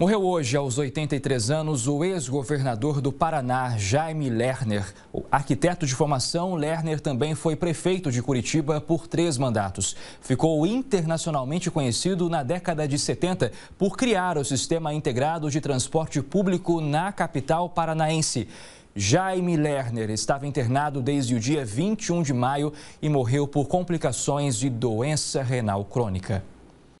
Morreu hoje, aos 83 anos, o ex-governador do Paraná, Jaime Lerner. O arquiteto de formação, Lerner também foi prefeito de Curitiba por três mandatos. Ficou internacionalmente conhecido na década de 70 por criar o Sistema Integrado de Transporte Público na capital paranaense. Jaime Lerner estava internado desde o dia 21 de maio e morreu por complicações de doença renal crônica.